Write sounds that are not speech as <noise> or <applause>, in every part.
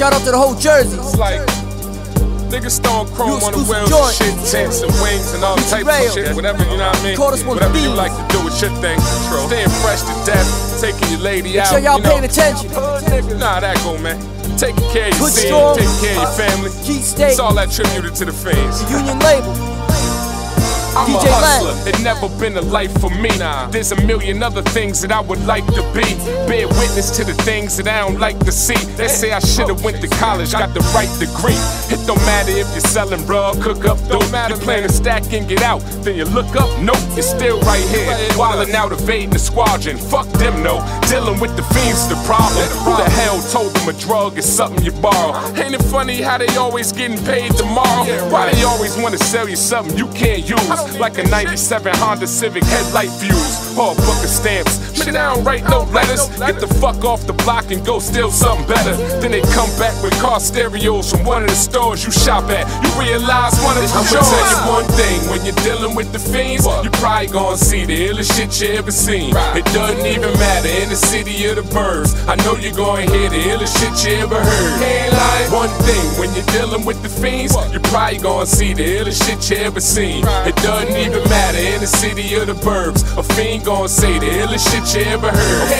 Shout out to the whole Jersey. It's like niggas throwing chrome on the wheels joint. and shit, tents and wings and all types of shit, whatever, you know what I mean? Call us one Whatever you like to do with your thing. Staying fresh to death, taking your lady Make out. sure y'all you know. paying attention. Nah, that go, man. Taking care of your scene, taking care of your family. It's all attributed to the fans. Union Label. I'm DJ a hustler, it never been a life for me. Now, there's a million other things that I would like to be. Bear witness to the things that I don't like to see. They say I should've went to college, got the right degree. Don't matter if you're selling rug, cook up, don't matter. You plan to stack and get out, then you look up, nope, you're still right here. Wildin' out, evading the squadron. Fuck them, no. Dealing with the fiends, the problem. Who the hell told them a drug is something you borrow? Ain't it funny how they always getting paid tomorrow? Why they always wanna sell you something you can't use? Like a 97 Honda Civic headlight fuse or a book of stamps. Shit, I don't write no letters. Get the fuck off the block and go steal something better. Then they come back with car stereos from one of the stores you shop at. You realize one of the I'ma tell you one thing, when you're dealing with the fiends, you probably gonna see the illest shit you ever seen. It doesn't even the city of the burbs. I know you're gonna hear the illest shit you ever heard. Ain't lying. One thing, when you're dealing with the fiends, you're probably gonna see the illest shit you ever seen. It doesn't even matter in the city of the burbs. A fiend gonna say the illest shit you ever heard.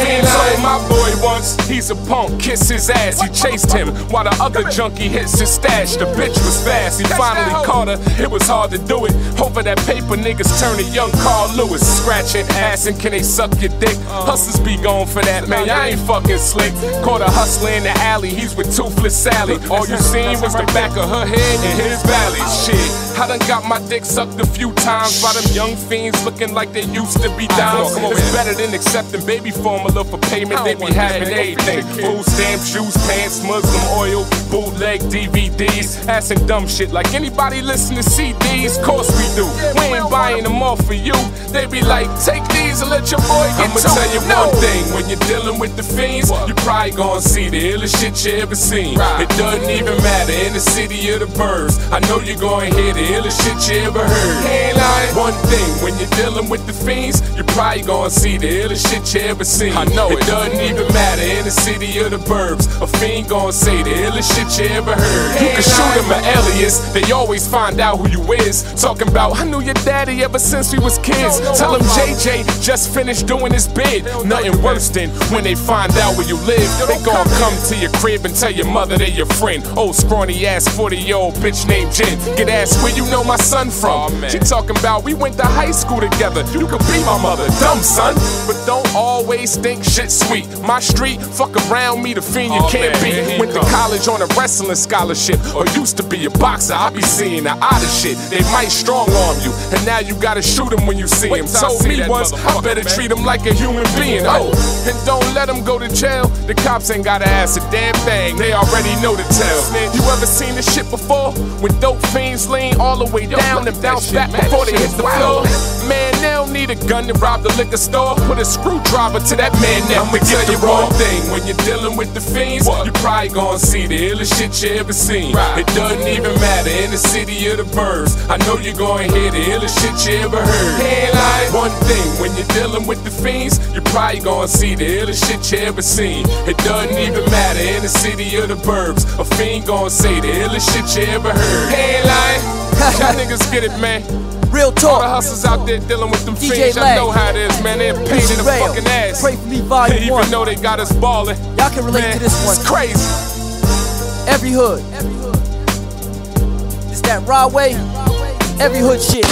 A fiend told my boy once, he's a punk, kiss his ass. He chased him while the other junkie hits his stash. The bitch was fast, he finally caught her. It was hard to do it. Over that paper, niggas turn to young Carl Lewis. Scratching ass and can they suck your dick? Hustlers be going for that, man. I ain't fucking slick. Caught a hustler in the alley, he's with Toothless Sally. All you seen was the back of her head and his valley. Shit, I done got my dick sucked a few times by them young fiends looking like they used to be dimes. It's better than accepting baby formula for payment. They be having everything. Food stamps, shoes, pants, Muslim oil, bootleg DVDs, asking dumb shit like anybody listen to CDs. Course we do. We buying them all for you. They be like, take these and let your boy get I'ma tell you one thing. When you're dealing with the fiends, you probably gonna see the illest shit you ever seen. It doesn't even matter in the city of the birds. I know you're gonna hear the illest shit you ever heard. Ain't lying. One thing, when you're dealing with the fiends, you probably gonna see the illest shit you ever seen. I know it. It doesn't even matter in the city or the burbs. A fiend gonna say the illest shit you ever heard. You can shoot him an alias, they always find out who you is. Talking about, I knew your daddy ever since we was kids. Tell him JJ just finished doing his bid. Nothing worse than when they find out where you live. They gon' come to your crib and tell your mother they your friend. Old scrawny ass 40 year old bitch named Jen. Get asked where you know my son from. She talking about we went to high school together. You could be my mother, dumb son. But don't always think shit sweet. My street, fuck around me, the fiend you can't beat. Went to college on a wrestling scholarship, or used to be a boxer. I be seeing the oddest shit. They might strong arm you, and now you gotta shoot him when you see him. Told me once, I better treat him like a human being. Oh, and don't let him go to jail. The cops ain't gotta ask a damn thing. They already know the tell. You ever seen this shit before? When dope fiends lean all the way down and bounce back before they hit the floor. Man, they don't need a gun to rob the liquor store. Put a screwdriver to that man neck. I'ma tell you one thing. When you're dealing with the fiends, what? you probably gonna see the illest shit you ever seen. It doesn't even matter in the city of the burbs. I know you're gonna hear the illest shit you ever heard. Ain't lying. One thing, when you're dealing with the fiends, you probably gonna see the illest shit you ever seen. It doesn't even matter in the city of the burbs. A fiend gonna say the illest shit you ever heard. Ain't lying. Y'all niggas get it, man. Real talk. All the hustlers out there dealing with them DJ fiends, Lang. know how it is, man. They're a pain in the Rail. fucking ass. Pray for me, volume <laughs> Even one. though they got us balling. Y'all can relate Man, to this one. It's crazy. Every hood. It's that raw way. Every hood shit.